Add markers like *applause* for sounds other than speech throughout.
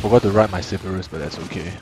forgot to write my Severus, but that's okay.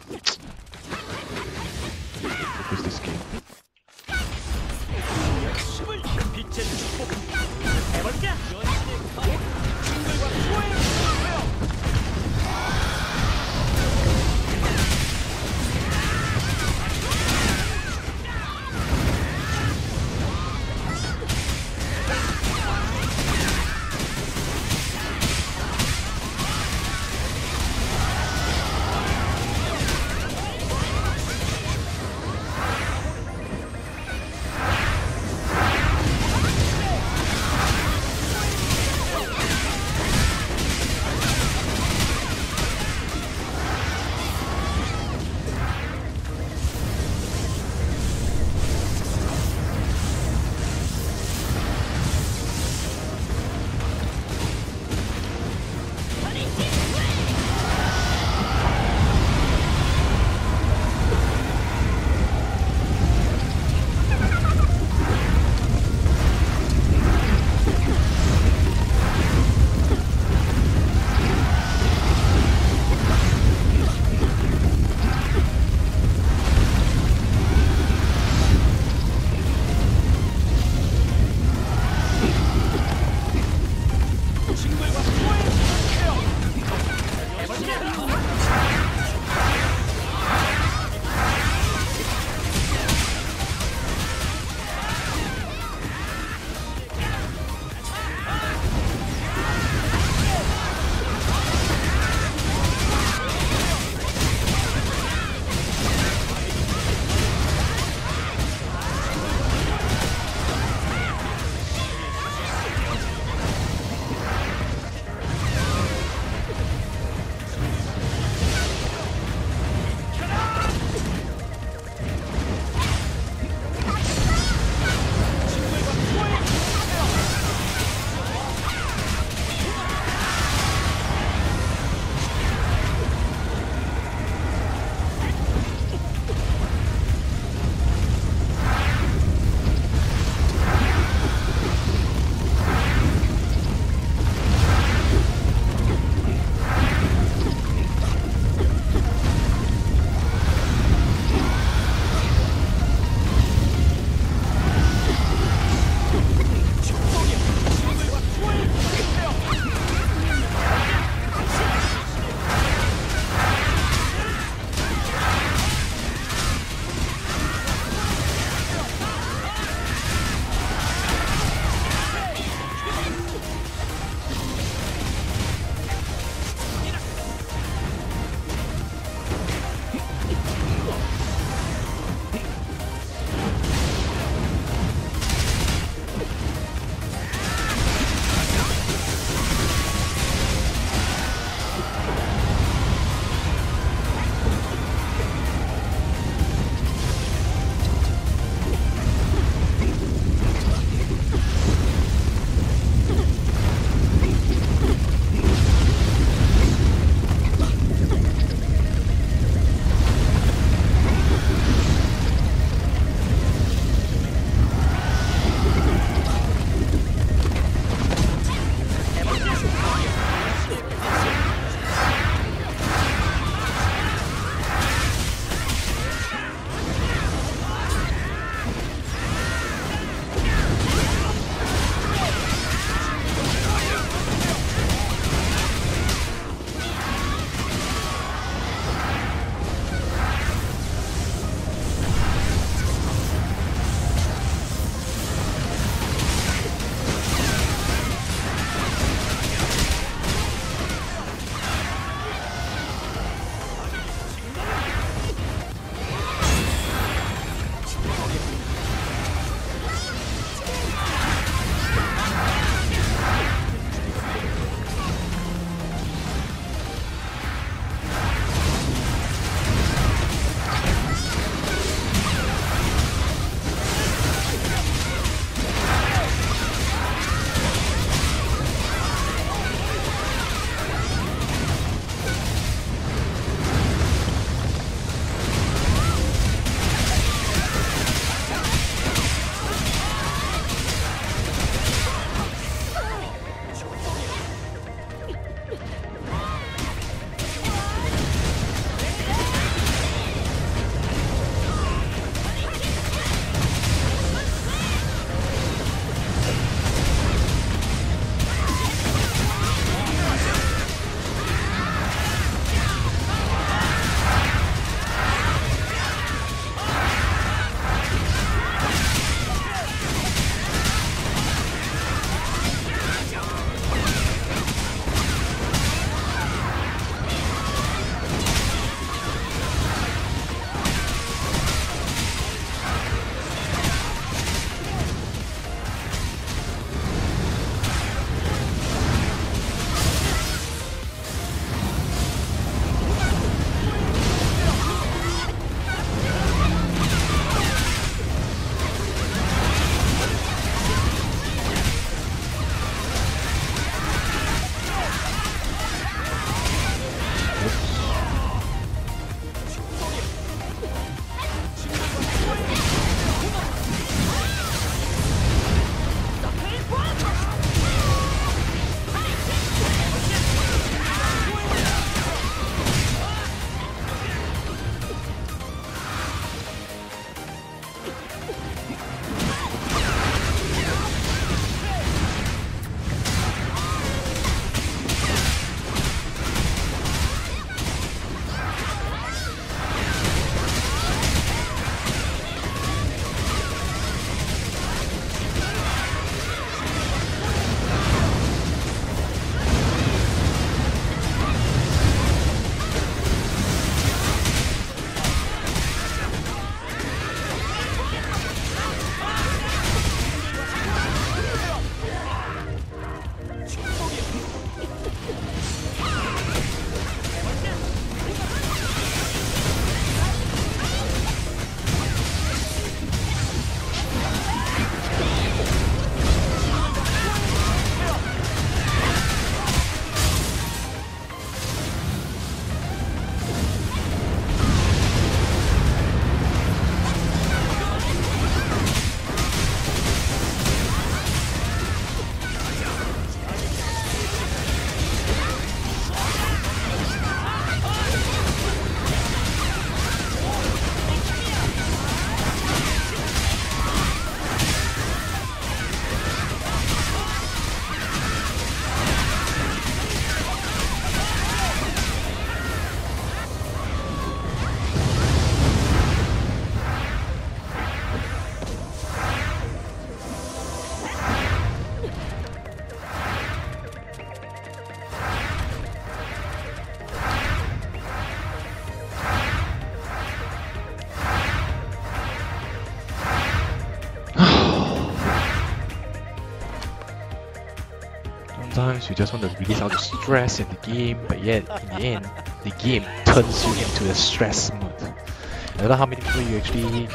You just want to release all the stress in the game, but yet in the end, the game turns you into a stress mood. I don't know how many people you actually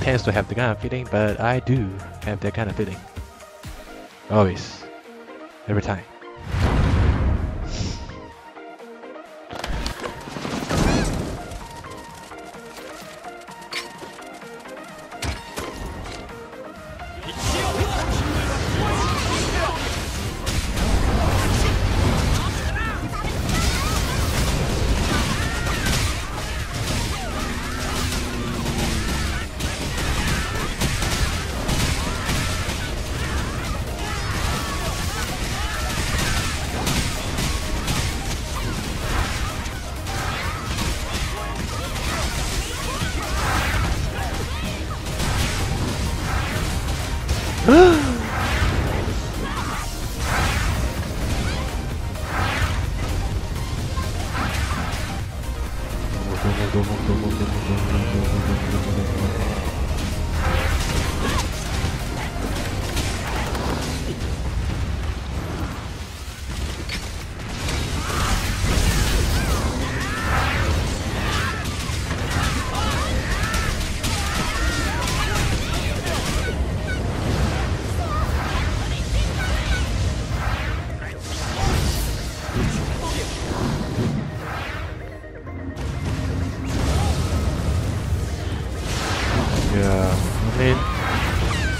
tends to have the kind of feeling, but I do have that kind of feeling. Always. Every time.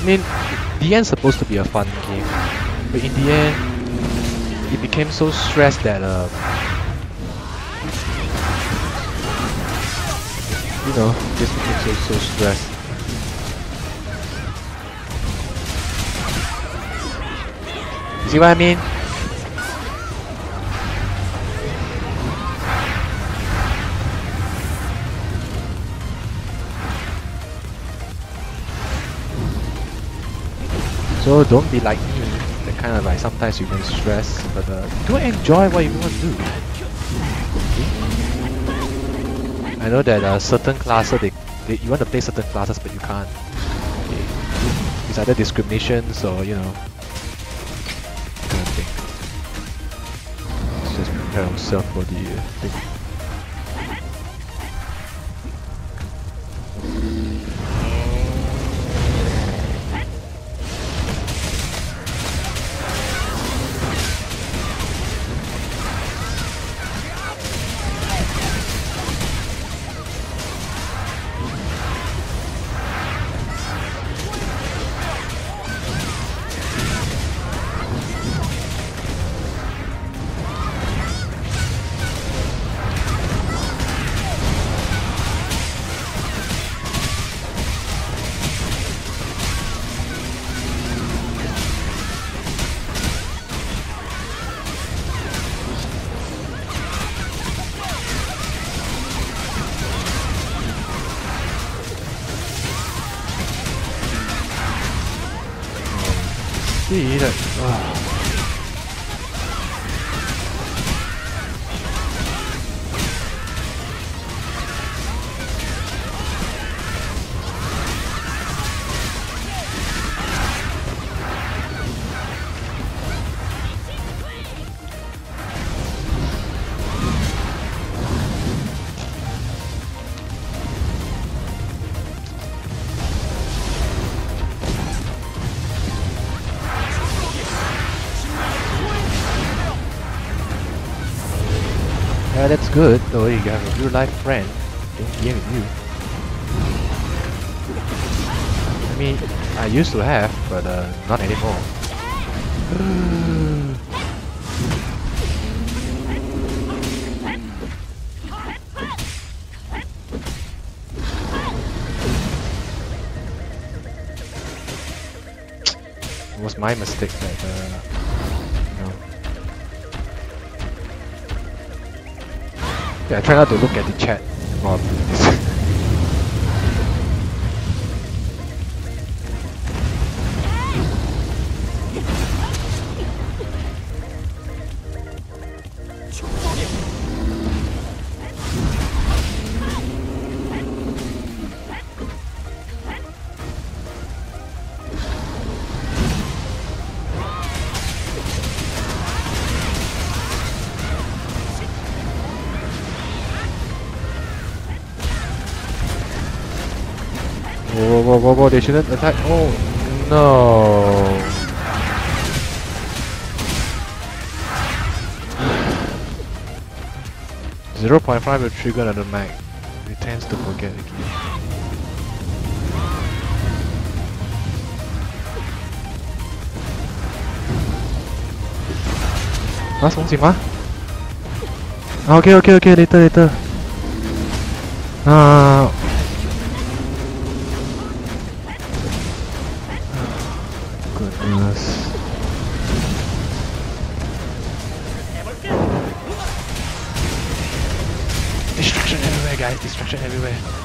I mean, DN's supposed to be a fun game, but in the end, it became so stressed that uh, you know, just became so so stressed. You see what I mean? So don't be like me, the kind of like sometimes you can stress, but uh, do enjoy what you want to do. I know that uh, certain classes they, they you want to play certain classes but you can't. It's either discriminations or you know kind of thing. Let's just prepare ourselves for the uh, thing. See that. ah. Good. Though you have a real life friend with you. I mean, I used to have, but uh, not anymore. *sighs* was my mistake that, uh, I try not to look at the chat This. whoa, whoa, whoa, they shouldn't attack. Oh, no. Zero point five will trigger another mag. He tends to forget again. Hả? Sống gì quá? Ah, okay, okay, okay, later, later. Ah. Distraction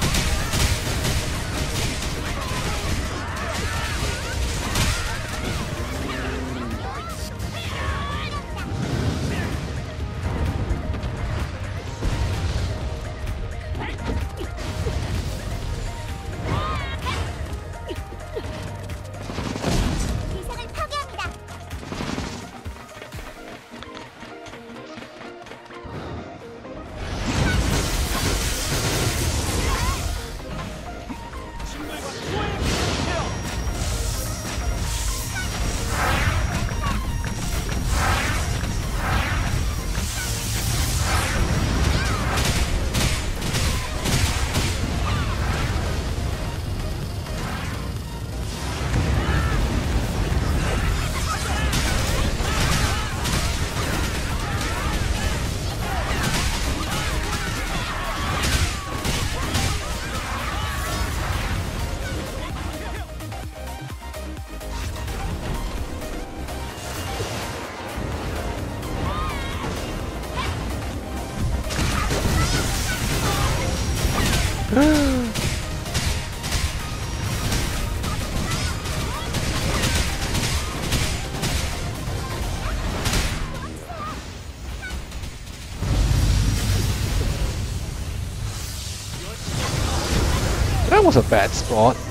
was a bad spot.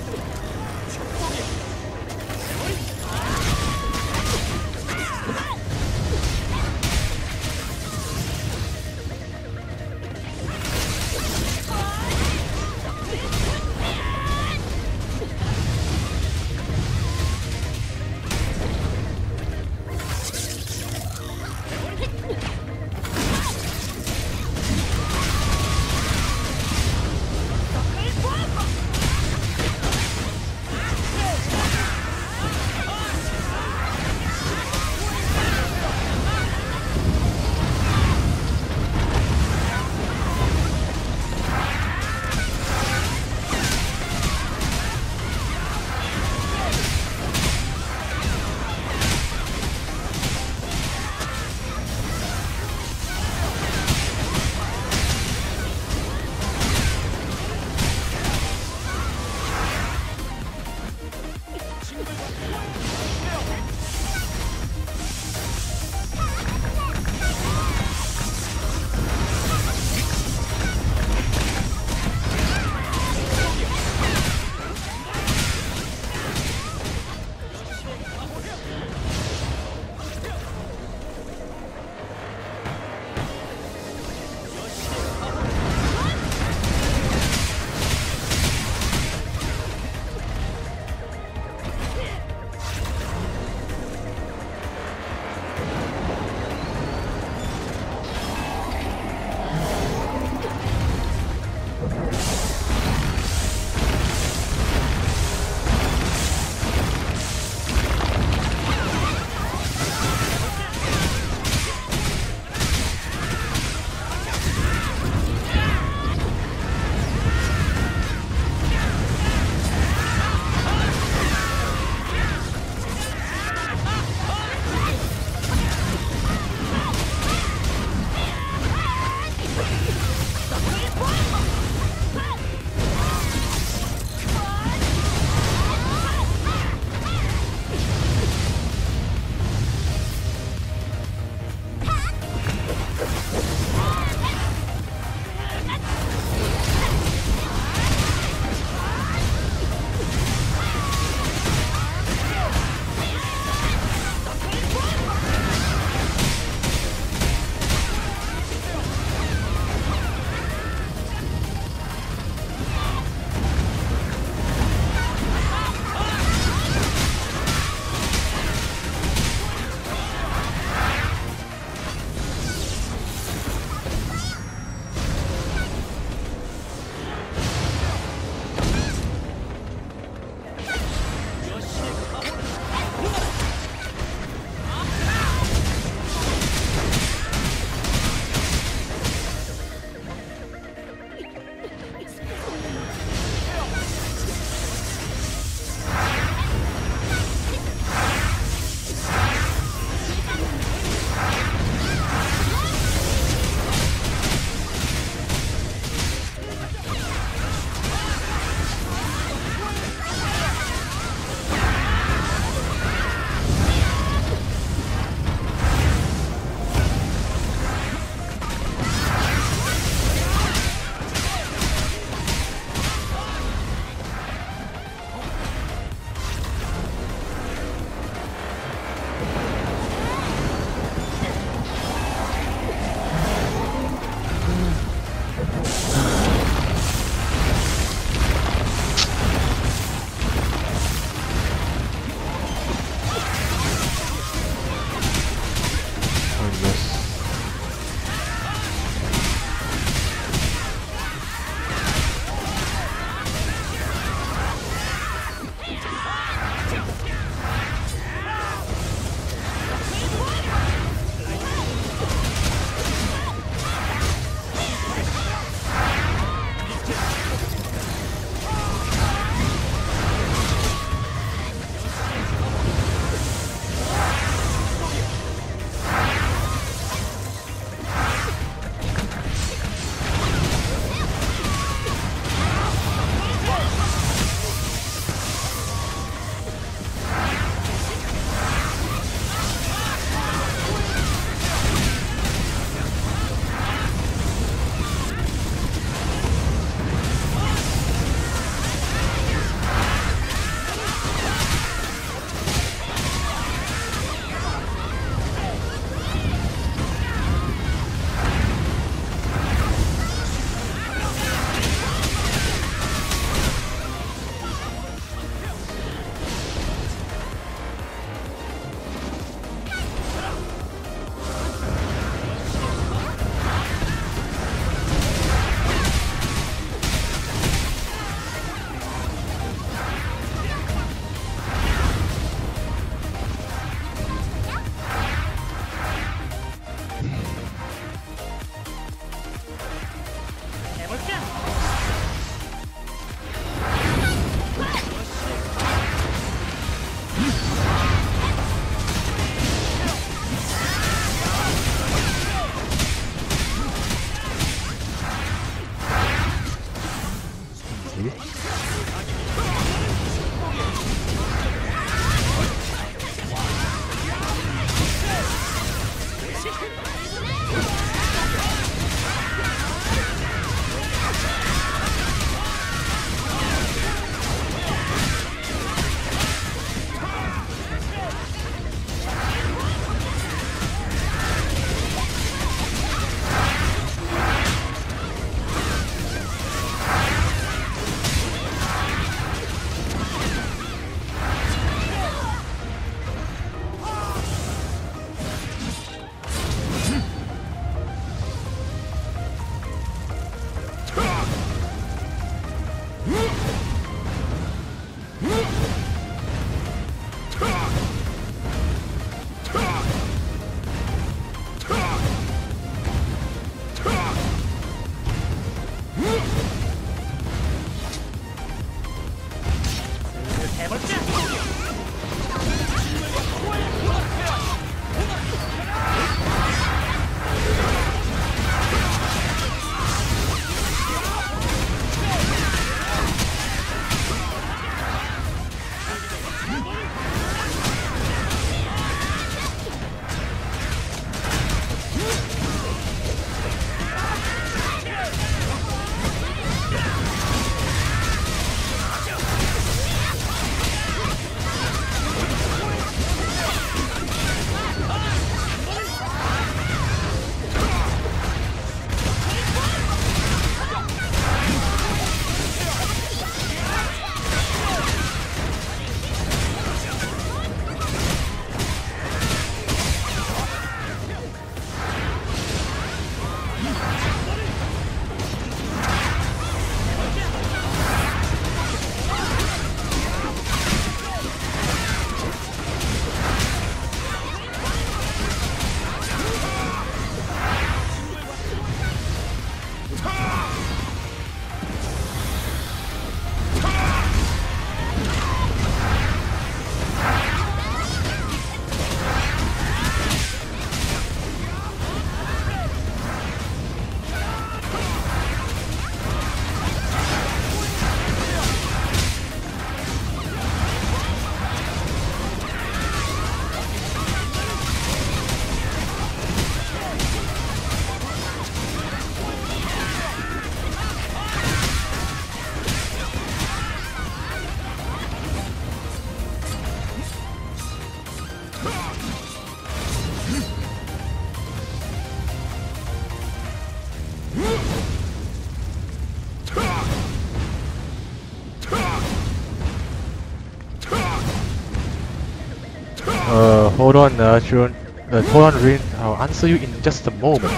Jun. Uh, hold Rin. I'll answer you in just a moment.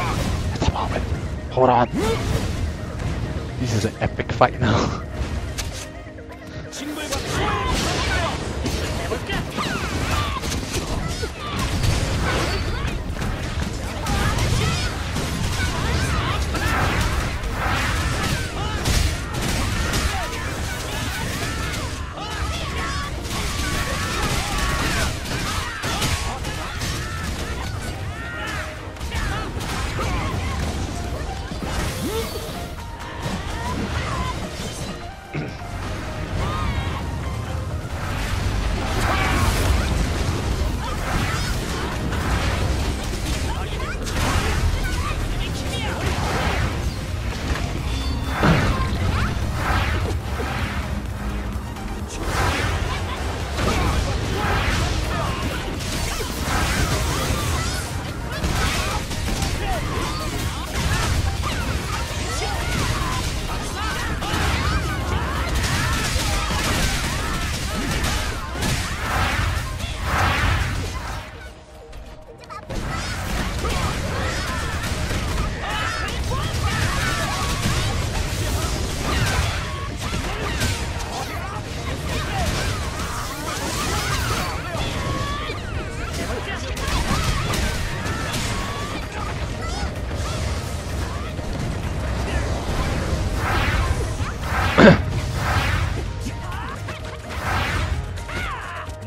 Just a moment. Hold on. This is an epic fight now. *laughs*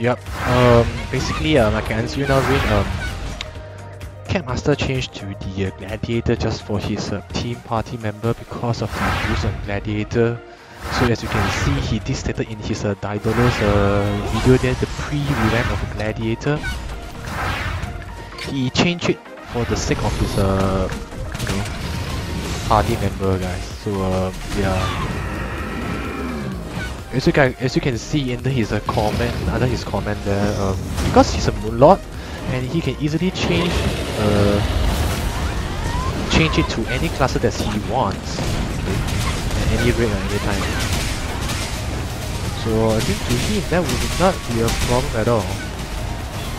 Yep. Um, basically, um, I can answer you now, Rin. Um, Catmaster changed to the uh, Gladiator just for his uh, team party member because of the use of Gladiator. So as you can see, he did stated in his uh, Daedalus uh, video there, the pre-revamp of Gladiator. He changed it for the sake of his, uh, you know, party member guys. So uh, yeah. As you can as you can see under his uh, comment under his comment there, um, because he's a moon lord and he can easily change uh, change it to any cluster that he wants. Okay, at any rate or any time. So I think to him that would not be a problem at all.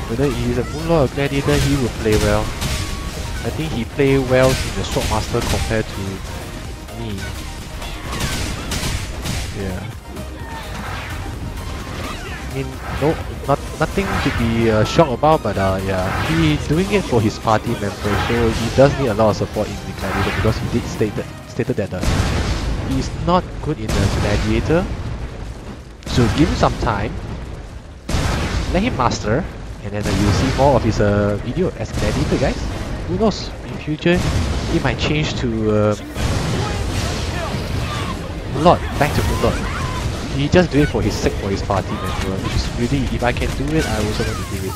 Whether he's a moon lord or gladiator, he will play well. I think he play well in the sword master compared to me. Yeah. Mean, no, not nothing to be uh, shocked about, but uh, yeah, he doing it for his party members, so he does need a lot of support in the gladiator because he did state that, stated that uh, he's not good in the gladiator. So give him some time, let him master, and then uh, you'll see more of his uh, video as gladiator, guys. Who knows? In future, he might change to uh, Lord, back to Lord. He just do it for his sake, for his party member, which is really, if I can do it, I also want to do it.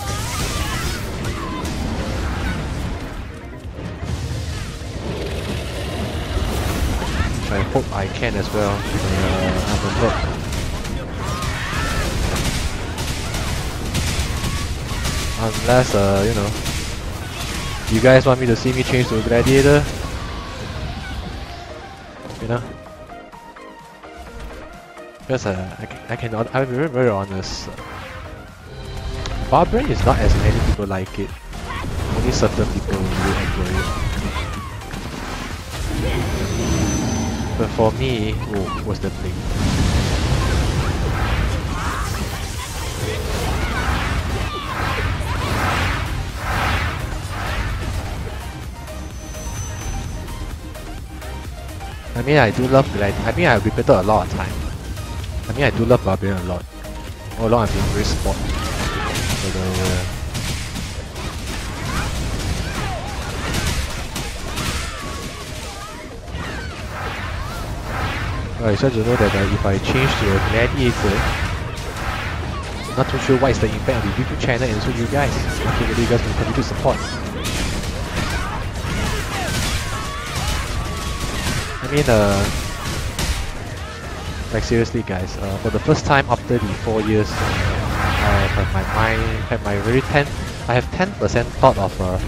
I hope I can as well, uh, a look. Unless, uh, you know, you guys want me to see me change to a gladiator? You know? Because uh, I, I cannot, I'm very very honest. Barbarian is not as many people like it. Only certain people really enjoy it. But for me, oh, what's the thing? I mean, I do love Glad. I mean, I repeated a lot of time. I mean, I do love Barbarian a lot. All along, I've been very spot. But, uh, Alright, so to know that uh, if I change to a Gladiator, not too sure what is the impact on the YouTube channel and so you guys. Okay, whether you guys will continue to support. I mean, uh, like seriously guys, uh, for the first time after the 4 years, I have my mind, have my very 10, I have 10% thought of uh,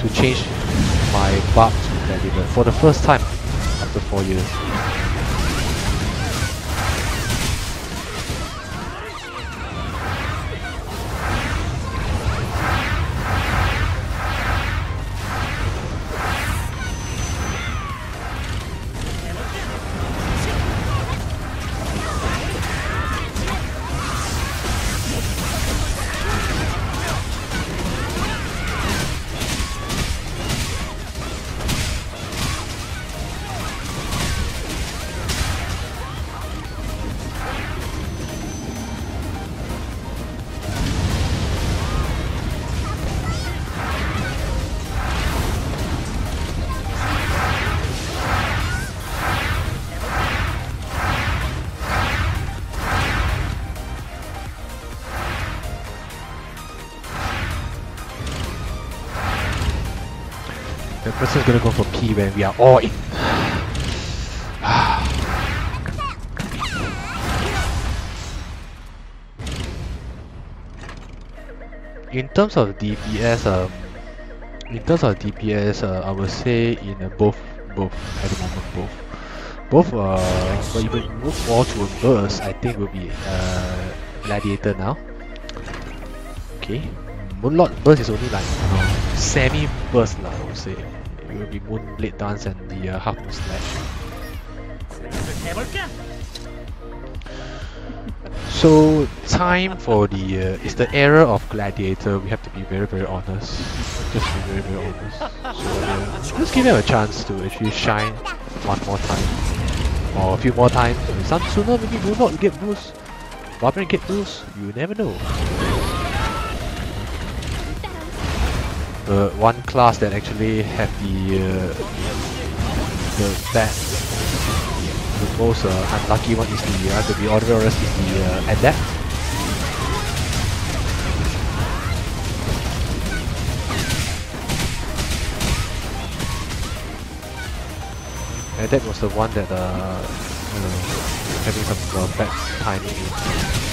to change my barb to Gladiator for the first time after 4 years. The person's gonna go for P when we are all in. *sighs* in terms of DPS, um, in terms of DPS, uh, I would say in uh, both, both at the moment, both, both. Uh, but if move more to a burst, I think will be uh, Gladiator now. Okay, Moonlord burst is only like semi burst lah. I would say it will be Moon Blade Dance and the uh, Half Moon Slash. So time for the uh, it's the era of Gladiator. We have to be very very honest. Just be very very honest. So give him a chance to actually shine one more time or a few more times. Some sooner maybe will not get boost. Barbarian get boost. You never know. The one class that actually have the uh, the best the most uh, unlucky one is the uh, be Ouroboros is the uh, Adept. Adept was the one that uh, having some uh, bad timing.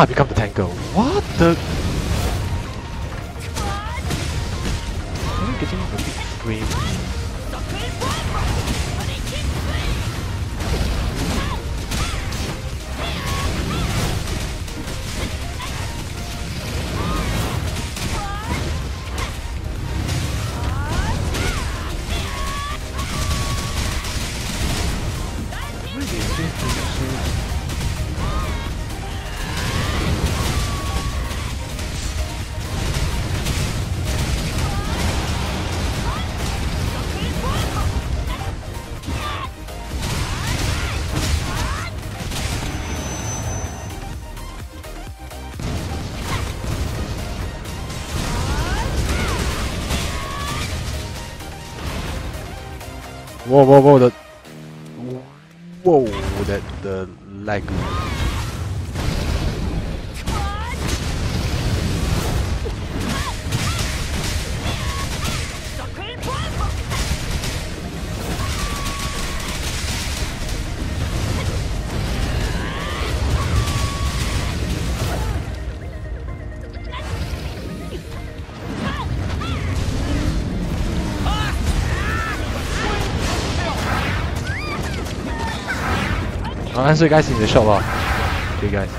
Now I become the tanker. What the? Whoa, whoa, whoa, the... Whoa, that, the lag. Answer guys in the shop ah. Okay guys.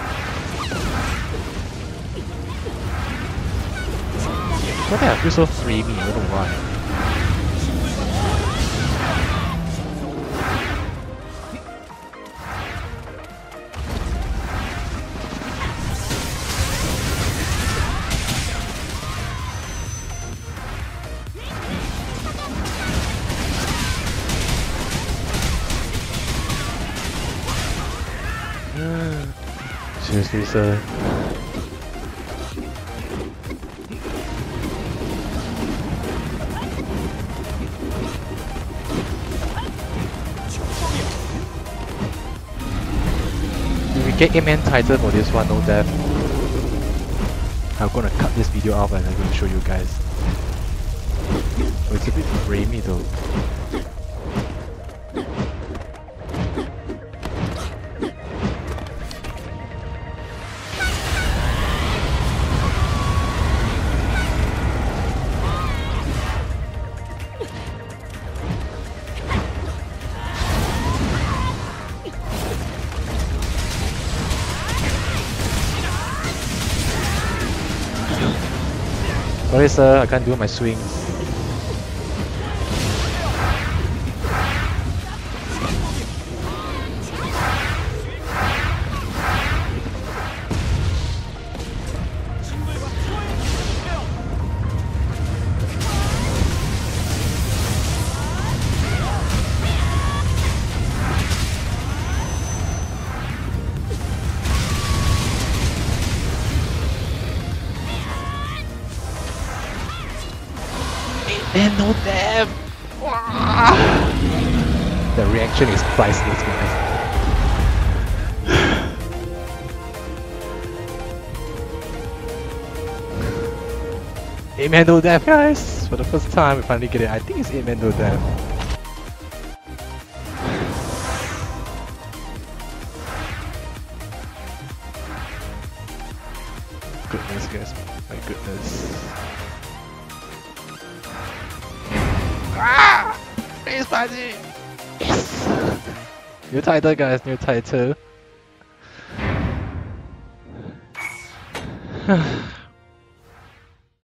Why I feel so framey? I don't know why. Sir. Uh, if we get MN title for this one, no death. I'm gonna cut this video off and I'm gonna show you guys. Oh, it's a bit framey though. Sorry sir, I can't do my swings. Reaction is priceless, guys. Eight man *sighs* no death, guys! For the first time, we finally get it. I think it's eight man no death. New title, guys. New title.